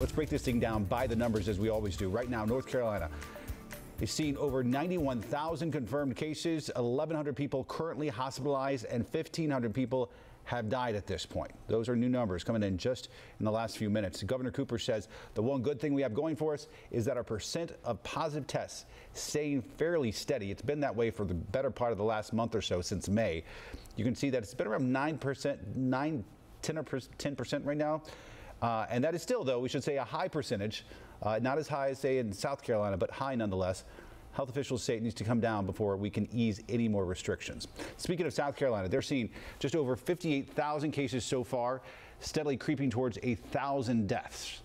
Let's break this thing down by the numbers as we always do. Right now, North Carolina is seeing over 91,000 confirmed cases, 1,100 people currently hospitalized, and 1,500 people have died at this point. Those are new numbers coming in just in the last few minutes. Governor Cooper says the one good thing we have going for us is that our percent of positive tests staying fairly steady. It's been that way for the better part of the last month or so since May. You can see that it's been around 9%, 9, 10% right now. Uh, and that is still, though, we should say a high percentage, uh, not as high as, say, in South Carolina, but high nonetheless. Health officials say it needs to come down before we can ease any more restrictions. Speaking of South Carolina, they're seeing just over 58,000 cases so far, steadily creeping towards a 1,000 deaths.